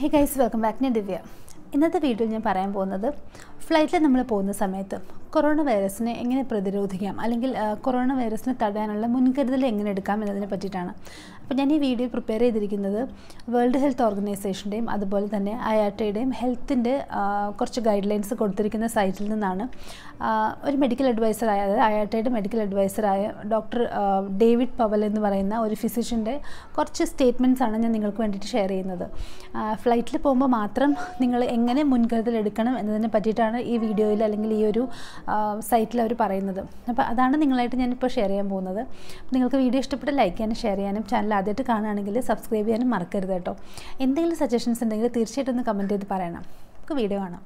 Hey guys welcome back ഞാൻ ദിവ്യ. ഇന്നത്തെ വീഡിയോയിൽ ഞാൻ പറയാൻ പോകുന്നത് ഫ്ലൈറ്റിൽ നമ്മൾ പോകുന്ന സമയത്ത് കൊറോണ വൈറസിനെ എങ്ങനെ പ്രതിരോധിക്കാം? അല്ലെങ്കിൽ കൊറോണ വൈറസിനെ തടയാനുള്ള മുൻകരുതൽ എങ്ങനെ എടുക്കാം എന്നതിനെ പറ്റിയിട്ടാണ്. അപ്പോൾ ഞാൻ ഈ വീഡിയോ പ്രിപ്പയർ ചെയ്തിരിക്കുന്നത് വേൾഡ് ഹെൽത്ത് ഓർഗനൈസേഷന്റെയും അതുപോലെ തന്നെ അയാട്ടയുടെയും ഹെൽത്തിന്റെ കുറച്ച് ഗൈഡ് ലൈൻസ് കൊടുത്തിരിക്കുന്ന സൈറ്റിൽ നിന്നാണ്. ഒരു മെഡിക്കൽ അഡ്വൈസറായ അതായത് അയാട്ടയുടെ മെഡിക്കൽ അഡ്വൈസറായ ഡോക്ടർ ഡേവിഡ് പവൽ എന്ന് പറയുന്ന ഒരു ഫിസിഷ്യന്റെ കുറച്ച് സ്റ്റേറ്റ്മെന്റ്സ് ആണ് ഞാൻ നിങ്ങൾക്ക് വേണ്ടിയിട്ട് ഷെയർ ചെയ്യുന്നത്. ഫ്ലൈറ്റിൽ പോകുമ്പോൾ മാത്രം നിങ്ങൾ എങ്ങനെ മുൻകരുതൽ എടുക്കണം എന്നതിനെ പറ്റിയിട്ടാണ് ഈ വീഡിയോയിൽ അല്ലെങ്കിൽ ഈ ഒരു സൈറ്റിൽ അവർ പറയുന്നത്. അപ്പോൾ അതാണ് നിങ്ങളായിട്ട് ഞാനിപ്പോൾ ഷെയർ ചെയ്യാൻ പോകുന്നത്. നിങ്ങൾക്ക് വീഡിയോ ഇഷ്ടപ്പെട്ട ലൈക്ക് ചെയ്യാനും ഷെയർ ചെയ്യാനും ചാനൽ ആദ്യമായിട്ട് കാണുകയാണെങ്കിൽ സബ്സ്ക്രൈബ് ചെയ്യാനും മറക്കരുത് കേട്ടോ. എന്തെങ്കിലും സജഷൻസ് ഉണ്ടെങ്കിൽ തീർച്ചയായിട്ടും ഒന്ന് കമന്റ് ചെയ്ത് പറയണം. നമുക്ക് വീഡിയോ കാണാം.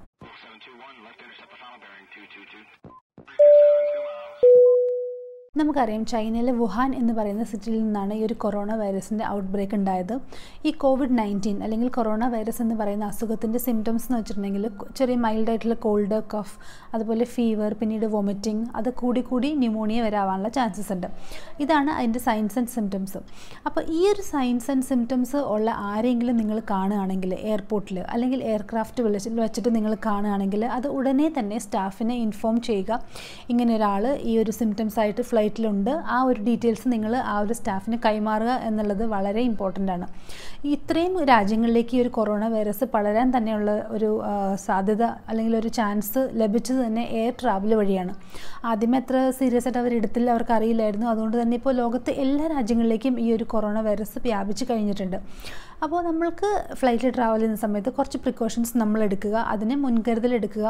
നമുക്കറിയാം ചൈനയിലെ വുഹാൻ എന്ന് പറയുന്ന സിറ്റിയിൽ നിന്നാണ് ഈ ഒരു കൊറോണ വൈറസിന്റെ ഔട്ട് ബ്രേക്ക് ഉണ്ടായത്. ഈ കോവിഡ് നയന്റീൻ അല്ലെങ്കിൽ കൊറോണ വൈറസ് എന്ന് പറയുന്ന അസുഖത്തിന്റെ സിംറ്റംസ് എന്ന് വെച്ചിട്ടുണ്ടെങ്കിൽ ചെറിയ മൈൽഡായിട്ടുള്ള കോൾഡ് കഫ് അതുപോലെ ഫീവർ പിന്നീട് വൊമിറ്റിംഗ് അത് കൂടി കൂടി ന്യൂമോണിയ വരാവാനുള്ള ചാൻസസ് ഉണ്ട്. ഇതാണ് അതിന്റെ സൈൻസ് ആൻഡ് സിംറ്റംസ് അപ്പോൾ ഈ ഒരു സൈൻസ് ആൻഡ് സിംറ്റംസ് ഉള്ള ആരെങ്കിലും നിങ്ങൾ കാണുകയാണെങ്കിൽ എയർപോർട്ടിൽ അല്ലെങ്കിൽ എയർക്രാഫ്റ്റ് വിളിച്ച് വെച്ചിട്ട് നിങ്ങൾ കാണുകയാണെങ്കിൽ അത് ഉടനെ തന്നെ സ്റ്റാഫിനെ ഇൻഫോം ചെയ്യുക. ഇങ്ങനെ ഒരാൾ ഈ ഒരു സിംറ്റംസ് ആയിട്ട് ഫ്ലൈറ്റിലുണ്ട് ആ ഒരു ഡീറ്റെയിൽസ് നിങ്ങൾ ആ ഒരു സ്റ്റാഫിന് കൈമാറുക എന്നുള്ളത് വളരെ ഇമ്പോർട്ടന്റ് ആണ്. ഇത്രയും രാജ്യങ്ങളിലേക്ക് ഈ ഒരു കൊറോണ വൈറസ് പടരാൻ തന്നെയുള്ള ഒരു സാധ്യത അല്ലെങ്കിൽ ഒരു ചാൻസ് ലഭിച്ചത് തന്നെ എയർ ട്രാവൽ വഴിയാണ്. ആദ്യമേ അത്ര സീരിയസ് ആയിട്ട് അവർ എടുത്തില്ല അവർക്ക് അറിയില്ലായിരുന്നു. അതുകൊണ്ട് തന്നെ ഇപ്പോൾ ലോകത്ത് എല്ലാ രാജ്യങ്ങളിലേക്കും ഈ ഒരു കൊറോണ വൈറസ് വ്യാപിച്ചു കഴിഞ്ഞിട്ടുണ്ട്. അപ്പോൾ നമ്മൾക്ക് ഫ്ലൈറ്റിൽ ട്രാവൽ ചെയ്യുന്ന സമയത്ത് കുറച്ച് പ്രിക്കോഷൻസ് നമ്മൾ എടുക്കുക അതിനെ മുൻകരുതൽ എടുക്കുക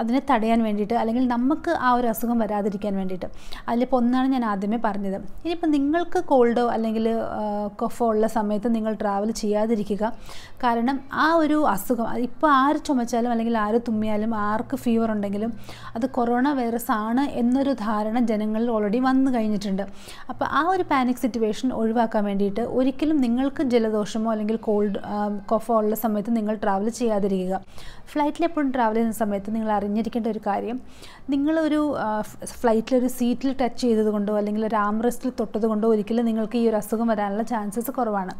അതിനെ തടയാൻ വേണ്ടിയിട്ട് അല്ലെങ്കിൽ നമുക്ക് ആ ഒരു അസുഖം വരാതിരിക്കാൻ വേണ്ടിയിട്ട്. അതിലിപ്പോൾ ഒന്നാണ് ഞാൻ ആദ്യമേ പറഞ്ഞത്. ഇനിയിപ്പോൾ നിങ്ങൾക്ക് കോൾഡോ അല്ലെങ്കിൽ കൊഫോ ഉള്ള സമയത്ത് നിങ്ങൾ ട്രാവൽ ചെയ്യാതിരിക്കുക. കാരണം ആ ഒരു അസുഖം ഇപ്പോൾ ആര് ചുമച്ചാലും അല്ലെങ്കിൽ ആര് തുമ്മിയാലും ആർക്ക് ഫീവർ ഉണ്ടെങ്കിലും അത് കൊറോണ വൈറസ് ആണ് എന്നൊരു ധാരണ ജനങ്ങളിൽ ഓൾറെഡി വന്നു കഴിഞ്ഞിട്ടുണ്ട്. അപ്പോൾ ആ ഒരു പാനിക് സിറ്റുവേഷൻ ഒഴിവാക്കാൻ വേണ്ടിയിട്ട് ഒരിക്കലും നിങ്ങൾക്ക് ജലദോഷമോ അല്ലെങ്കിൽ കോൾഡ് കോഫോ ഉള്ള സമയത്ത് നിങ്ങൾ ട്രാവൽ ചെയ്യാതിരിക്കുക. ഫ്ലൈറ്റിൽ എപ്പോഴും ട്രാവൽ ചെയ്യുന്ന സമയത്ത് നിങ്ങൾ അറിഞ്ഞിരിക്കേണ്ട ഒരു കാര്യം നിങ്ങളൊരു ഫ്ലൈറ്റിലൊരു സീറ്റിൽ ടച്ച് ചെയ്തതുകൊണ്ടോ അല്ലെങ്കിൽ ഒരു ആംറസ്റ്റിൽ തൊട്ടതുകൊണ്ടോ ഒരിക്കലും നിങ്ങൾക്ക് ഈ ഒരു അസുഖം വരാനുള്ള ചാൻസസ് കുറവാണ്.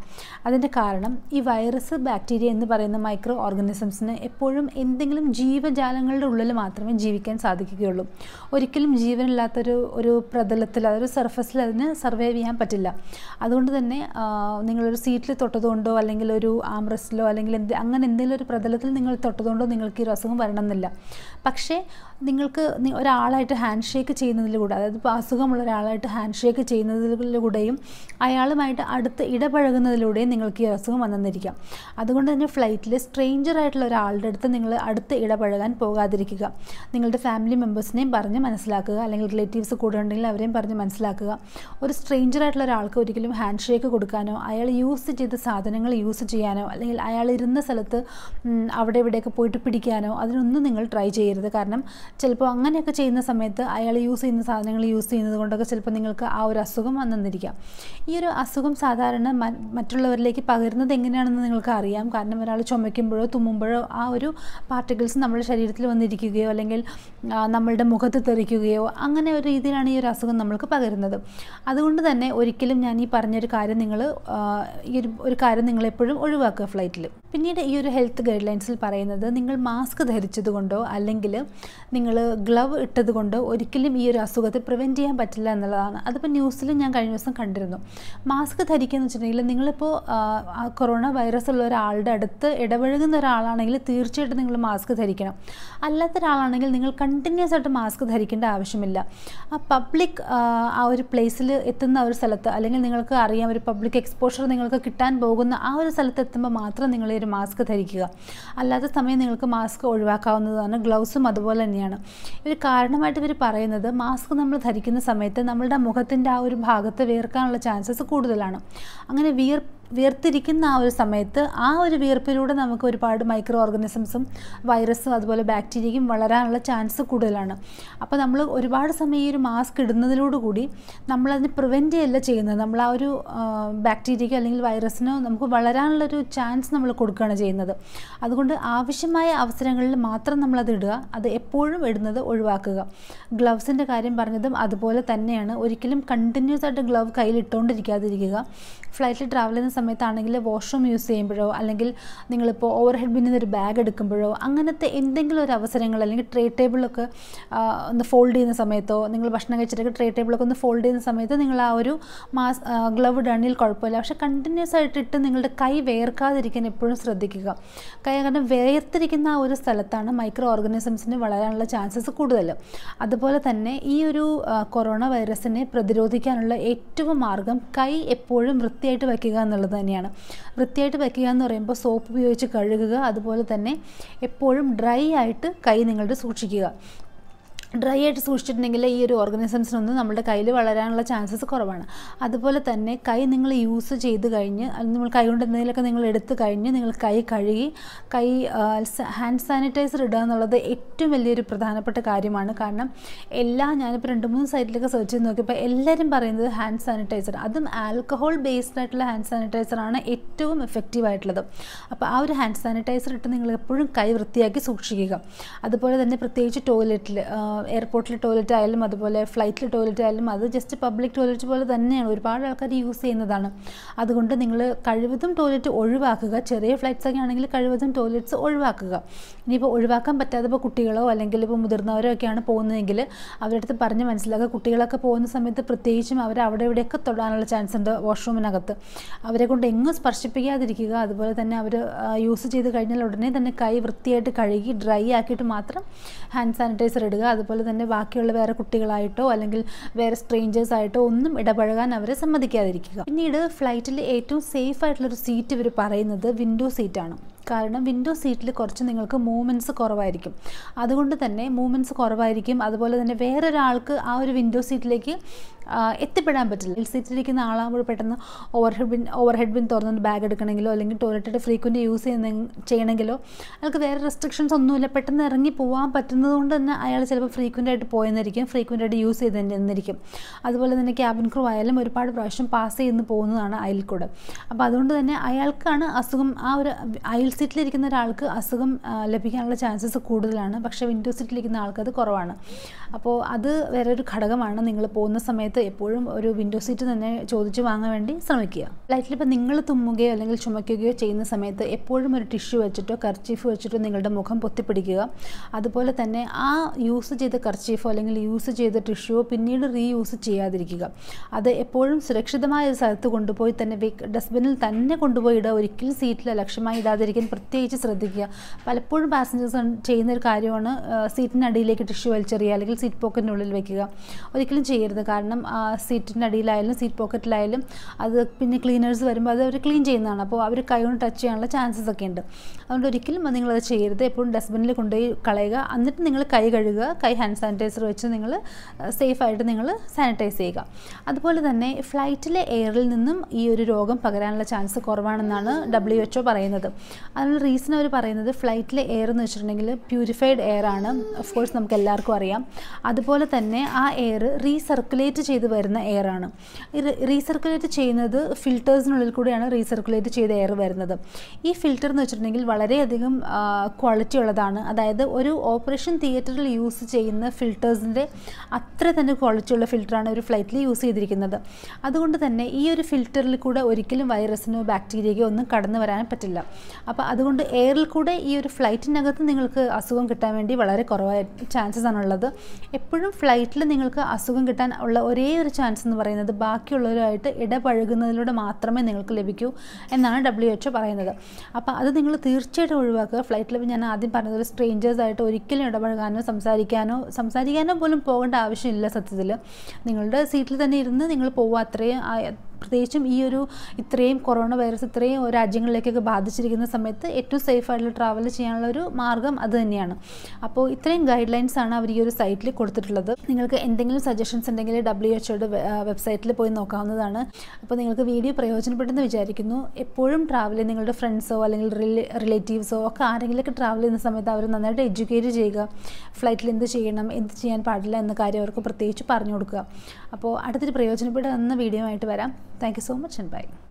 അതിന്റെ കാരണം ഈ വൈറസ് ബാക്ടീരിയ എന്ന് പറയുന്ന മൈക്രോ ഓർഗാനിസംസിന് എപ്പോഴും എന്തെങ്കിലും ജീവജാലങ്ങളുടെ ഉള്ളിൽ മാത്രമേ ജീവിക്കാൻ സാധിക്കുകയുള്ളൂ. ഒരിക്കലും ജീവനില്ലാത്തൊരു ഒരു പ്രതലത്തിൽ അതൊരു സർഫസിൽ അതിന് സർവൈവ് ചെയ്യാൻ പറ്റില്ല. അതുകൊണ്ട് തന്നെ നിങ്ങളൊരു സീറ്റിൽ തൊട്ടതുകൊണ്ടോ അല്ലെങ്കിൽ ഒരു ആംറസ്റ്റിലോ അല്ലെങ്കിൽ എന്ത് അങ്ങനെ എന്തെങ്കിലും ഒരു പ്രതലത്തിൽ നിങ്ങൾ തൊട്ടതുകൊണ്ടോ നിങ്ങൾക്ക് ഈ ഒരു അസുഖം വരണമെന്നില്ല. പക്ഷേ നിങ്ങൾക്ക് ഒരാളായിട്ട് ഹാൻഡ് ഷേക്ക് ചെയ്യുന്നതിലൂടെ അതായത് ഇപ്പോൾ അസുഖമുള്ള ഒരാളായിട്ട് ഹാൻഡ് ഷേക്ക് ചെയ്യുന്നതിലൂടെയും അയാളുമായിട്ട് അടുത്ത് ഇടപഴകുന്നതിലൂടെയും നിങ്ങൾക്ക് ഈ അസുഖം വന്നെന്നിരിക്കാം. അതുകൊണ്ട് തന്നെ ഫ്ലൈറ്റിൽ സ്ട്രേഞ്ചർ ആയിട്ടുള്ള ഒരാളുടെ അടുത്ത് നിങ്ങൾ അടുത്ത് ഇടപഴകാൻ പോകാതിരിക്കുക. നിങ്ങളുടെ ഫാമിലി മെമ്പേഴ്സിനെയും പറഞ്ഞ് മനസ്സിലാക്കുക അല്ലെങ്കിൽ റിലേറ്റീവ്സ് കൂടെ ഉണ്ടെങ്കിൽ അവരെയും പറഞ്ഞ് മനസ്സിലാക്കുക. ഒരു സ്ട്രേഞ്ചർ ആയിട്ടുള്ള ഒരാൾക്ക് ഒരിക്കലും ഹാൻഡ് ഷേക്ക് കൊടുക്കാനോ അയാൾ യൂസ് ചെയ്ത സാധനങ്ങൾ യൂസ് ചെയ്യാനോ അല്ലെങ്കിൽ അയാൾ ഇരുന്ന സ്ഥലത്ത് അവിടെ ഇവിടെയൊക്കെ പോയിട്ട് പിടിക്കാനോ അതിനൊന്നും നിങ്ങൾ ട്രൈ ചെയ്യരുത്. കാരണം ചിലപ്പോൾ അങ്ങനെയൊക്കെ ചെയ്യുന്ന സമയത്ത് അയാൾ യൂസ് ചെയ്യുന്ന സാധനങ്ങൾ യൂസ് ചെയ്യുന്നത് കൊണ്ടൊക്കെ ചിലപ്പോൾ നിങ്ങൾക്ക് ആ ഒരു അസുഖം വന്നിരിക്കാം. ഈ ഒരു അസുഖം സാധാരണ മറ്റുള്ളവരിലേക്ക് പകരുന്നത് എങ്ങനെയാണെന്ന് നിങ്ങൾക്ക് അറിയാം. കാരണം ഒരാൾ ചുമയ്ക്കുമ്പോഴോ തുമ്മുമ്പോഴോ ആ ഒരു പാർട്ടിക്കിൾസ് നമ്മുടെ ശരീരത്തിൽ വന്നിരിക്കുകയോ അല്ലെങ്കിൽ നമ്മളുടെ മുഖത്ത് തെറിക്കുകയോ അങ്ങനെ ഒരു രീതിയിലാണ് ഈ ഒരു അസുഖം നമ്മൾക്ക് പകരുന്നത്. അതുകൊണ്ട് തന്നെ ഒരിക്കലും ഞാൻ ഈ പറഞ്ഞൊരു കാര്യം നിങ്ങൾ ഈ ഒരു കാര്യം നിങ്ങൾ എപ്പോഴും ഒഴിവാക്കുക ഫ്ലൈറ്റിൽ പിന്നീട് ഈ ഒരു ഹെൽത്ത് ഗൈഡ് ലൈൻസിൽ പറയുന്നത് നിങ്ങൾ മാസ്ക് ധരിച്ചതുകൊണ്ടോ അല്ലെങ്കിൽ നിങ്ങൾ ഗ്ലവ് ഇട്ടത് കൊണ്ടോ ഒരിക്കലും ഈ ഒരു അസുഖത്തെ പ്രിവെന്റ് ചെയ്യാൻ പറ്റില്ല എന്നുള്ളതാണ്. അതിപ്പോൾ ന്യൂസിൽ ഞാൻ കഴിഞ്ഞ ദിവസം കണ്ടിരുന്നു. മാസ്ക് ധരിക്കുക എന്ന് വെച്ചിട്ടുണ്ടെങ്കിൽ നിങ്ങളിപ്പോൾ കൊറോണ വൈറസ് ഉള്ള ഒരാളുടെ അടുത്ത് ഇടപഴകുന്ന ഒരാളാണെങ്കിൽ തീർച്ചയായിട്ടും നിങ്ങൾ മാസ്ക് ധരിക്കണം. അല്ലാത്ത ഒരാളാണെങ്കിൽ നിങ്ങൾ കണ്ടിന്യൂസ് ആയിട്ട് മാസ്ക് ധരിക്കേണ്ട ആവശ്യമില്ല. ആ പബ്ലിക് ആ ഒരു പ്ലേസിൽ എത്തുന്ന ഒരു സ്ഥലത്ത് അല്ലെങ്കിൽ നിങ്ങൾക്ക് അറിയാം ഒരു പബ്ലിക് എക്സ്പോഷർ നിങ്ങൾക്ക് കിട്ടാൻ പോകുന്ന ആ ഒരു സ്ഥലത്ത് എത്തുമ്പോൾ മാത്രം നിങ്ങൾ ഒരു മാസ്ക് ധരിക്കുക. അല്ലാത്ത സമയം നിങ്ങൾക്ക് മാസ്ക് ഒഴിവാക്കാവുന്നതാണ്. ഗ്ലൗസും അതുപോലെ തന്നെയാണ്. ഒരു കാരണമായിട്ട് ഇവർ പറയുന്നത് മാസ്ക് നമ്മൾ ധരിക്കുന്ന സമയത്ത് നമ്മളുടെ മുഖത്തിന്റെ ആ ഒരു ഭാഗത്ത് വീർക്കാനുള്ള ചാൻസസ് കൂടുതലാണ്. അങ്ങനെ വിയർ വിയർത്തിരിക്കുന്ന ആ ഒരു സമയത്ത് ആ ഒരു വിയർപ്പിലൂടെ നമുക്ക് ഒരുപാട് മൈക്രോ ഓർഗാനിസംസും വൈറസും അതുപോലെ ബാക്ടീരിയയും വളരാനുള്ള ചാൻസ് കൂടുതലാണ്. അപ്പോൾ നമ്മൾ ഒരുപാട് സമയം ഈ ഒരു മാസ്ക് ഇടുന്നതിനോടുകൂടി നമ്മളതിനെ പ്രിവെന്റ് ചെയ്യല്ല ചെയ്യുന്നത്? നമ്മൾ ആ ഒരു ബാക്ടീരിയയ്ക്കോ അല്ലെങ്കിൽ വൈറസിനോ നമുക്ക് വളരാനുള്ളൊരു ചാൻസ് നമ്മൾ കൊടുക്കുകയാണ് ചെയ്യുന്നത്. അതുകൊണ്ട് ആവശ്യമായ അവസരങ്ങളിൽ മാത്രം നമ്മളത് ഇടുക അത് എപ്പോഴും ഇടുന്നത് ഒഴിവാക്കുക. ഗ്ലൗസിന്റെ കാര്യം പറഞ്ഞതും അതുപോലെ തന്നെയാണ്. ഒരിക്കലും കണ്ടിന്യൂസ് ആയിട്ട് ഗ്ലൗ കയ്യിൽ ഇട്ടുകൊണ്ടിരിക്കാതിരിക്കുക ഫ്ലൈറ്റിൽ ട്രാവൽ ചെയ്യുന്ന സമയത്താണെങ്കിൽ വാഷ്റൂം യൂസ് ചെയ്യുമ്പോഴോ അല്ലെങ്കിൽ നിങ്ങളിപ്പോൾ ഓവർ ഹെഡ് ബിന്നിൽ ഒരു ബാഗ് എടുക്കുമ്പോഴോ അങ്ങനത്തെ എന്തെങ്കിലും ഒരു അവസരങ്ങൾ അല്ലെങ്കിൽ ട്രേ ടേബിളൊക്കെ ഒന്ന് ഫോൾഡ് ചെയ്യുന്ന സമയത്തോ നിങ്ങൾ ഭക്ഷണം കഴിച്ചിട്ടൊക്കെ ട്രേ ടേബിളൊക്കെ ഒന്ന് ഫോൾഡ് ചെയ്യുന്ന സമയത്ത് നിങ്ങൾ ആ ഒരു മാസ് ഗ്ലവ് ഇടണമെങ്കിൽ കുഴപ്പമില്ല. പക്ഷേ കണ്ടിന്യൂസ് ആയിട്ട് ഇട്ട് നിങ്ങളുടെ കൈ വേർക്കാതിരിക്കാൻ എപ്പോഴും ശ്രദ്ധിക്കുക. കൈ കാരണം വേർത്തിരിക്കുന്ന ആ ഒരു സ്ഥലത്താണ് മൈക്രോ ഓർഗാനിസംസിന് വളരാനുള്ള ചാൻസസ് കൂടുതൽ. അതുപോലെ തന്നെ ഈ ഒരു കൊറോണ വൈറസിനെ പ്രതിരോധിക്കാനുള്ള ഏറ്റവും മാർഗം കൈ എപ്പോഴും വൃത്തിയായിട്ട് വയ്ക്കുക എന്നുള്ളത് തന്നെയാണ്. വൃത്തിയായിട്ട് വയ്ക്കുക എന്ന് പറയുമ്പോൾ സോപ്പ് ഉപയോഗിച്ച് കഴുകുക അതുപോലെ തന്നെ എപ്പോഴും ഡ്രൈ ആയിട്ട് കൈ നിങ്ങളുടെ സൂക്ഷിക്കുക. ഡ്രൈ ആയിട്ട് സൂക്ഷിച്ചിട്ടുണ്ടെങ്കിൽ ഈ ഒരു ഓർഗനിസംസിനൊന്നും നമ്മുടെ കയ്യിൽ വളരാനുള്ള ചാൻസസ് കുറവാണ്. അതുപോലെ തന്നെ കൈ നിങ്ങൾ യൂസ് ചെയ്ത് കഴിഞ്ഞ് നമ്മൾ കൈ കൊണ്ട് എന്തെങ്കിലുമൊക്കെ നിങ്ങൾ എടുത്തു കഴിഞ്ഞ് നിങ്ങൾ കൈ കഴുകി കൈ ഹാൻഡ് സാനിറ്റൈസർ ഇടുക എന്നുള്ളത് ഏറ്റവും വലിയൊരു പ്രധാനപ്പെട്ട കാര്യമാണ്. കാരണം എല്ലാ ഞാനിപ്പോൾ രണ്ട് മൂന്ന് സൈറ്റിലൊക്കെ സെർച്ച് ചെയ്ത് നോക്കിയപ്പോൾ എല്ലാവരും പറയുന്നത് ഹാൻഡ് സാനിറ്റൈസർ അതും ആൽക്കഹോൾ ബേസ്ഡ് ആയിട്ടുള്ള ഹാൻഡ് സാനിറ്റൈസറാണ് ഏറ്റവും എഫക്റ്റീവ് ആയിട്ടുള്ളത്. അപ്പോൾ ആ ഒരു ഹാൻഡ് സാനിറ്റൈസർ ഇട്ട് നിങ്ങൾ എപ്പോഴും കൈ വൃത്തിയാക്കി സൂക്ഷിക്കുക. അതുപോലെ തന്നെ പ്രത്യേകിച്ച് ടോയ്ലറ്റിൽ എയർപോർട്ടിൽ ടോയ്ലറ്റ് ആയാലും അതുപോലെ ഫ്ലൈറ്റിൽ ടോയ്ലറ്റ് ആയാലും അത് ജസ്റ്റ് പബ്ലിക് ടോയ്ലറ്റ് പോലെ തന്നെയാണ്. ഒരുപാട് ആൾക്കാർ യൂസ് ചെയ്യുന്നതാണ്. അതുകൊണ്ട് നിങ്ങൾ കഴിവതും ടോയ്ലറ്റ് ഒഴിവാക്കുക. ചെറിയ ഫ്ലൈറ്റ്സ് ഒക്കെ ആണെങ്കിൽ കഴിവതും ടോയ്ലറ്റ്സ് ഒഴിവാക്കുക. ഇനിയിപ്പോൾ ഒഴിവാക്കാൻ പറ്റാതെ ഇപ്പോൾ കുട്ടികളോ അല്ലെങ്കിൽ ഇപ്പോൾ മുതിർന്നവരോ ഒക്കെയാണ് പോകുന്നതെങ്കിൽ അവരുടെ അടുത്ത് പറഞ്ഞ് മനസ്സിലാക്കുക. കുട്ടികളൊക്കെ പോകുന്ന സമയത്ത് പ്രത്യേകിച്ചും അവർ അവിടെ ഇവിടെയൊക്കെ തൊടാനുള്ള ചാൻസ് ഉണ്ട് വാഷ്റൂമിനകത്ത് അവരെ കൊണ്ട് എങ്ങും സ്പർശിപ്പിക്കാതിരിക്കുക. അതുപോലെ തന്നെ അവർ യൂസ് ചെയ്ത് കഴിഞ്ഞാൽ ഉടനെ തന്നെ കൈ വൃത്തിയായിട്ട് കഴുകി ഡ്രൈ ആക്കിയിട്ട് മാത്രം ഹാൻഡ് സാനിറ്റൈസർ ഇടുക. അതുപോലെ തന്നെ ബാക്കിയുള്ള വേറെ കുട്ടികളായിട്ടോ അല്ലെങ്കിൽ വേറെ സ്ട്രേഞ്ചേഴ്സ് ആയിട്ടോ ഒന്നും ഇടപഴകാൻ അവരെ സമ്മതിക്കാതിരിക്കുക. പിന്നീട് ഫ്ലൈറ്റിൽ ഏറ്റവും സേഫ് ആയിട്ടുള്ളൊരു സീറ്റ് ഇവർ പറയുന്നത് വിൻഡോ സീറ്റാണ് കാരണം വിൻഡോ സീറ്റിൽ കുറച്ച് നിങ്ങൾക്ക് മൂവ്മെന്റ്സ് കുറവായിരിക്കും. അതുകൊണ്ട് തന്നെ മൂവ്മെന്റ്സ് കുറവായിരിക്കും. അതുപോലെ തന്നെ വേറൊരാൾക്ക് ആ ഒരു വിൻഡോ സീറ്റിലേക്ക് എത്തിപ്പെടാൻ പറ്റില്ല. ഹിൽ സീറ്റിലിരിക്കുന്ന ആളാകുമ്പോൾ പെട്ടെന്ന് overhead bin overhead bin തുറന്നിട്ട് ബാഗ് എടുക്കണമെങ്കിലോ അല്ലെങ്കിൽ ടോയ്ലറ്റ് ഫ്രീക്വന്റ് യൂസ് ചെയ്യുന്ന ചെയ്യണമെങ്കിലോ അയാൾക്ക് വേറെ റെസ്ട്രിക്ഷൻസ് ഒന്നുമില്ല. പെട്ടെന്ന് ഇറങ്ങി പോകാൻ പറ്റുന്നത് കൊണ്ട് തന്നെ അയാൾ ചിലപ്പോൾ ഫ്രീക്വന്റ് ആയിട്ട് പോയെന്നിരിക്കും. ഫ്രീക്വന്റ് ആയിട്ട് യൂസ് ചെയ്തെന്നിരിക്കും. അതുപോലെ തന്നെ ക്യാബിൻ ക്രൂ ആയാലും ഒരുപാട് പ്രാവശ്യം പാസ് ചെയ്യുന്നു പോകുന്നതാണ് അയൽ കൂടെ. അപ്പോൾ അതുകൊണ്ട് തന്നെ അയാൾക്കാണ് അസുഖം ആ ഒരു അയൽ സീറ്റിലിരിക്കുന്ന ഒരാൾക്ക് അസുഖം ലഭിക്കാനുള്ള ചാൻസസ് കൂടുതലാണ്. പക്ഷേ വിൻഡോ സീറ്റിലിരിക്കുന്ന ആൾക്ക് അത് കുറവാണ്. അപ്പോൾ അത് വേറെ ഒരു ഘടകമാണ്. നിങ്ങൾ പോകുന്ന സമയത്ത് എപ്പോഴും ഒരു വിൻഡോ സീറ്റ് തന്നെ ചോദിച്ച് വാങ്ങാൻ വേണ്ടി ശ്രമിക്കുക. ലൈറ്റിൽ ഇപ്പോൾ നിങ്ങൾ തുമ്മുകയോ അല്ലെങ്കിൽ ചുമയ്ക്കുകയോ ചെയ്യുന്ന സമയത്ത് എപ്പോഴും ഒരു ടിഷ്യൂ വെച്ചിട്ടോ കർച്ചീഫ് വെച്ചിട്ടോ നിങ്ങളുടെ മുഖം പൊത്തിപ്പിടിക്കുക. അതുപോലെ തന്നെ ആ യൂസ് ചെയ്ത കർച്ചീഫോ അല്ലെങ്കിൽ യൂസ് ചെയ്ത ടിഷ്യൂവോ പിന്നീട് റീയൂസ് ചെയ്യാതിരിക്കുക. അത് എപ്പോഴും സുരക്ഷിതമായ ഒരു സ്ഥലത്ത് കൊണ്ടുപോയി തന്നെ ഡസ്റ്റ്ബിനിൽ തന്നെ കൊണ്ടുപോയി ഇടുക. ഒരിക്കലും സീറ്റിൽ ലക്ഷ്യമായി ഇടാതിരിക്കാൻ പ്രത്യേകിച്ച് ശ്രദ്ധിക്കുക. പലപ്പോഴും പാസഞ്ചേഴ്സ് ചെയ്യുന്ന ഒരു കാര്യമാണ് സീറ്റിനടിയിലേക്ക് ടിഷ്യൂ വലിച്ചെറിയുക അല്ലെങ്കിൽ സീറ്റ് പോക്കറ്റിനുള്ളിൽ വെക്കുക. ഒരിക്കലും ചെയ്യരുത്. കാരണം സീറ്റിന്റെ അടിയിലായാലും സീറ്റ് പോക്കറ്റിലായാലും അത് പിന്നെ ക്ലീനേഴ്സ് വരുമ്പോൾ അത് അവർ ക്ലീൻ ചെയ്യുന്നതാണ്. അപ്പോൾ അവർ കൈ കൊണ്ട് ടച്ച് ചെയ്യാനുള്ള ചാൻസസ് ഒക്കെ ഉണ്ട്. അതുകൊണ്ട് ഒരിക്കലും അത് നിങ്ങളത് ചെയ്യരുത്. എപ്പോഴും ഡസ്റ്റ്ബിനിൽ കൊണ്ടുപോയി കളയുക. എന്നിട്ട് നിങ്ങൾ കൈ കഴുകുക. കൈ ഹാൻഡ് സാനിറ്റൈസർ വെച്ച് നിങ്ങൾ സേഫ് ആയിട്ട് നിങ്ങൾ സാനിറ്റൈസ് ചെയ്യുക. അതുപോലെ തന്നെ ഫ്ലൈറ്റിലെ എയറിൽ നിന്നും ഈ ഒരു രോഗം പകരാനുള്ള ചാൻസ് കുറവാണെന്നാണ് ഡബ്ല്യു എച്ച് ഒ പറയുന്നത്. അതിനുള്ള റീസൺ അവർ പറയുന്നത് ഫ്ലൈറ്റിലെ എയർ എന്ന് വെച്ചിട്ടുണ്ടെങ്കിൽ പ്യൂരിഫൈഡ് എയർ ആണ്. ഓഫ് കോഴ്സ് നമുക്ക് എല്ലാവർക്കും അറിയാം. അതുപോലെ തന്നെ ആ എയർ റീസർക്കുലേറ്റ് ചെയ്ത് വരുന്ന എയർ ആണ്. റീസർക്കുലേറ്റ് ചെയ്യുന്നത് ഫിൽറ്റേഴ്സിനുള്ളിൽ കൂടിയാണ് റീസർക്കുലേറ്റ് ചെയ്ത എയർ വരുന്നത്. ഈ ഫിൽറ്റർ എന്ന് വെച്ചിട്ടുണ്ടെങ്കിൽ വളരെയധികം ക്വാളിറ്റി ഉള്ളതാണ്. അതായത് ഒരു ഓപ്പറേഷൻ തിയേറ്ററിൽ യൂസ് ചെയ്യുന്ന ഫിൽറ്റേഴ്സിന്റെ അത്ര തന്നെ ക്വാളിറ്റി ഉള്ള ഫിൽറ്ററാണ് ഒരു ഫ്ലൈറ്റിൽ യൂസ് ചെയ്തിരിക്കുന്നത്. അതുകൊണ്ട് തന്നെ ഈ ഒരു ഫിൽറ്ററിൽ കൂടെ ഒരിക്കലും വൈറസിനോ ബാക്ടീരിയയോ ഒന്നും കടന്നു വരാൻ പറ്റില്ല. അപ്പോൾ അതുകൊണ്ട് എയറിൽ കൂടെ ഈ ഒരു ഫ്ലൈറ്റിനകത്ത് നിങ്ങൾക്ക് അസുഖം കിട്ടാൻ വേണ്ടി വളരെ കുറവായ ചാൻസസ് ആണുള്ളത്. എപ്പോഴും ഫ്ലൈറ്റിൽ നിങ്ങൾക്ക് അസുഖം കിട്ടാൻ ഉള്ള ഒരേ ഒരു ചാൻസ് എന്ന് പറയുന്നത് ബാക്കിയുള്ളവരുമായിട്ട് ഇടപഴകുന്നതിലൂടെ മാത്രമേ നിങ്ങൾക്ക് ലഭിക്കൂ എന്നാണ് ഡബ്ല്യു എച്ച് പറയുന്നത്. അപ്പോൾ അത് നിങ്ങൾ തീർച്ചയായിട്ടും ഒഴിവാക്കുക. ഫ്ലൈറ്റിൽ ഞാൻ ആദ്യം പറഞ്ഞത് സ്ട്രേഞ്ചേഴ്സായിട്ട് ഒരിക്കലും ഇടപഴകാനോ സംസാരിക്കാനോ സംസാരിക്കാനോ പോലും പോകേണ്ട ആവശ്യമില്ല സത്യത്തിൽ നിങ്ങളുടെ സീറ്റിൽ തന്നെ ഇരുന്ന് നിങ്ങൾ പോവുക. അത്രയും പ്രത്യേകിച്ചും ഈ ഒരു ഇത്രയും കൊറോണ വൈറസ് ഇത്രയും രാജ്യങ്ങളിലേക്കൊക്കെ ബാധിച്ചിരിക്കുന്ന സമയത്ത് ഏറ്റവും സേഫ് ആയിട്ടുള്ള ട്രാവൽ ചെയ്യാനുള്ള ഒരു മാർഗം അത് തന്നെയാണ്. അപ്പോൾ ഇത്രയും ഗൈഡ് ലൈൻസ് ആണ് അവർ ഈ ഒരു സൈറ്റിൽ കൊടുത്തിട്ടുള്ളത്. നിങ്ങൾക്ക് എന്തെങ്കിലും സജഷൻസ് ഉണ്ടെങ്കിൽ ഡബ്ല്യു എച്ച്ഒയുടെ വെബ്സൈറ്റിൽ പോയി നോക്കാവുന്നതാണ്. അപ്പോൾ നിങ്ങൾക്ക് വീഡിയോ പ്രയോജനപ്പെട്ടെന്ന് വിചാരിക്കുന്നു. എപ്പോഴും ട്രാവൽ നിങ്ങളുടെ ഫ്രണ്ട്സോ അല്ലെങ്കിൽ റിലേറ്റീവ്സോ ഒക്കെ ആരെങ്കിലുമൊക്കെ ട്രാവൽ ചെയ്യുന്ന സമയത്ത് അവർ നന്നായിട്ട് എഡ്യൂക്കേറ്റ് ചെയ്യുക. ഫ്ലൈറ്റിൽ എന്ത് ചെയ്യണം എന്ത് ചെയ്യാൻ പാടില്ല എന്ന കാര്യം അവർക്ക് പ്രത്യേകിച്ച് പറഞ്ഞു കൊടുക്കുക. അപ്പോൾ അടുത്തൊരു പ്രയോജനപ്പെടുന്ന വീഡിയോ ആയിട്ട് വരാം. Thank you so much and bye.